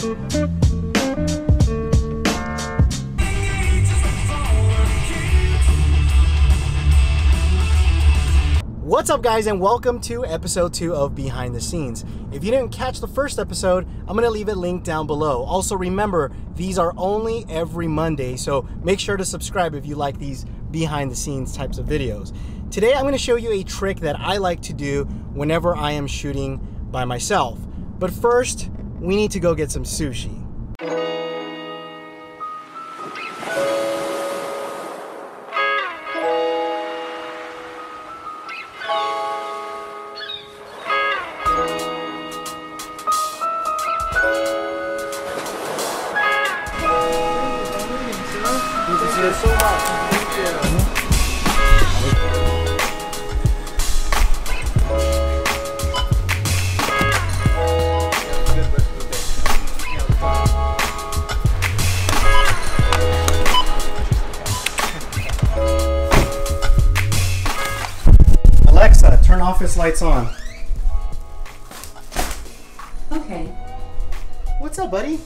What's up, guys, and welcome to episode two of Behind the Scenes. If you didn't catch the first episode, I'm gonna leave it linked down below. Also, remember, these are only every Monday, so make sure to subscribe if you like these behind the scenes types of videos. Today, I'm gonna show you a trick that I like to do whenever I am shooting by myself. But first, we need to go get some sushi. Alexa, turn office lights on. Okay. What's up, buddy?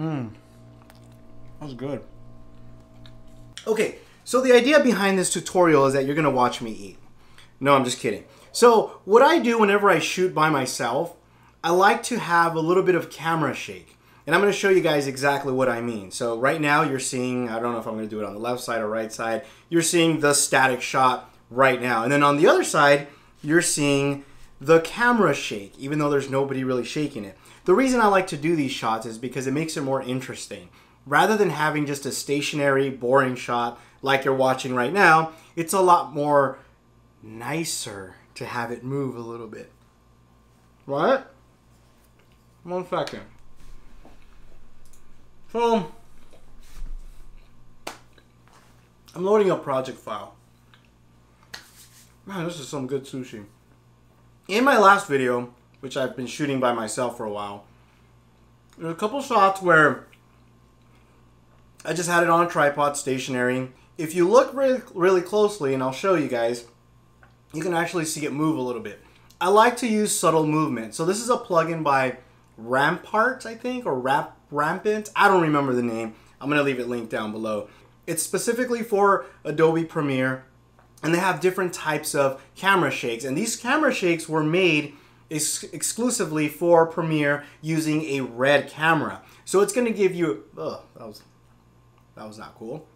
Mm. That was good. Okay, so the idea behind this tutorial is that you're gonna watch me eat. No, I'm just kidding. So what I do whenever I shoot by myself, I like to have a little bit of camera shake. And I'm gonna show you guys exactly what I mean. So right now you're seeing, I don't know if I'm gonna do it on the left side or right side, you're seeing the static shot right now. And then on the other side, you're seeing the camera shake, even though there's nobody really shaking it. The reason I like to do these shots is because it makes it more interesting. Rather than having just a stationary, boring shot like you're watching right now, it's a lot more nicer to have it move a little bit. Right? One second. So, I'm loading a project file. Man, this is some good sushi. In my last video, which I've been shooting by myself for a while, there's a couple shots where I just had it on a tripod stationary. If you look really, really closely, and I'll show you guys, you can actually see it move a little bit. I like to use subtle movement. So this is a plugin by Rampart, I think, or Rap Rampant. I don't remember the name. I'm gonna leave it linked down below. It's specifically for Adobe Premiere, and they have different types of camera shakes. And these camera shakes were made ex exclusively for Premiere using a red camera. So it's gonna give you. Ugh, that was that was not cool.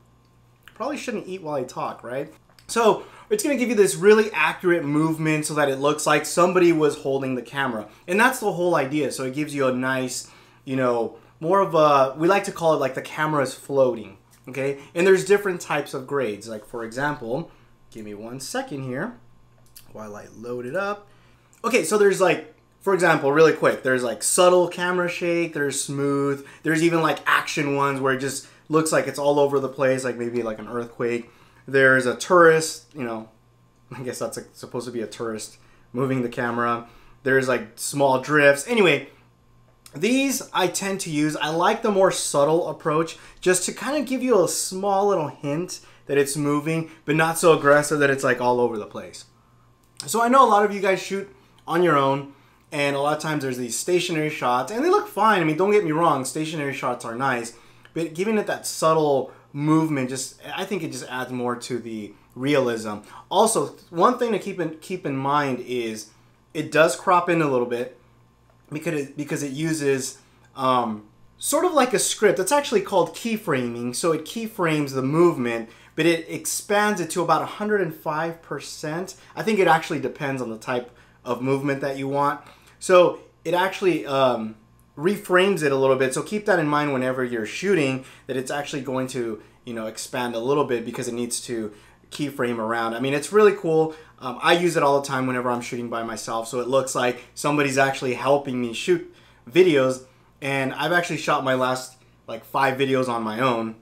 Probably shouldn't eat while I talk, right? So it's going to give you this really accurate movement so that it looks like somebody was holding the camera. And that's the whole idea. So it gives you a nice, you know, more of a, we like to call it like the camera is floating, okay? And there's different types of grades. Like for example, give me one second here while I load it up. Okay, so there's like, for example, really quick, there's like subtle camera shake, there's smooth, there's even like action ones where it just looks like it's all over the place, like maybe like an earthquake. There's a tourist, you know, I guess that's a, supposed to be a tourist moving the camera. There's like small drifts. Anyway, these I tend to use. I like the more subtle approach just to kind of give you a small little hint that it's moving, but not so aggressive that it's like all over the place. So I know a lot of you guys shoot on your own, and a lot of times there's these stationary shots, and they look fine. I mean, don't get me wrong, stationary shots are nice, but giving it that subtle movement just I think it just adds more to the realism. Also, one thing to keep in keep in mind is it does crop in a little bit because it, because it uses um, sort of like a script. It's actually called keyframing. So it keyframes the movement, but it expands it to about 105%. I think it actually depends on the type of movement that you want. So it actually um, reframes it a little bit. So keep that in mind whenever you're shooting that it's actually going to, you know, expand a little bit because it needs to keyframe around. I mean, it's really cool. Um, I use it all the time whenever I'm shooting by myself. So it looks like somebody's actually helping me shoot videos. And I've actually shot my last like five videos on my own,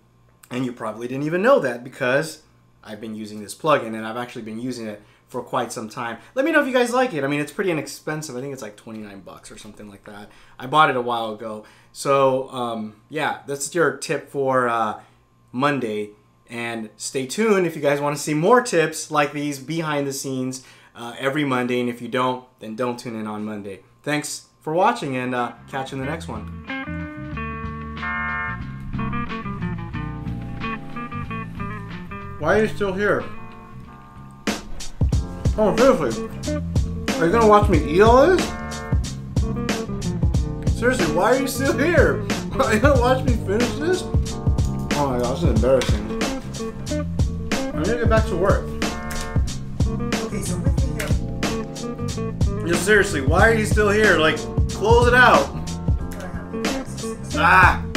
and you probably didn't even know that because I've been using this plugin and I've actually been using it for quite some time. Let me know if you guys like it. I mean, it's pretty inexpensive. I think it's like 29 bucks or something like that. I bought it a while ago. So, um, yeah, that's your tip for uh, Monday. And stay tuned if you guys want to see more tips like these behind the scenes uh, every Monday. And if you don't, then don't tune in on Monday. Thanks for watching and uh, catch you in the next one. Why are you still here? Oh, seriously. Are you gonna watch me eat all this? Seriously, why are you still here? Are you gonna watch me finish this? Oh my gosh, this is embarrassing. I'm gonna get back to work. Okay, so with me here, Yeah, seriously, why are you still here? Like, close it out. I have the access. Ah!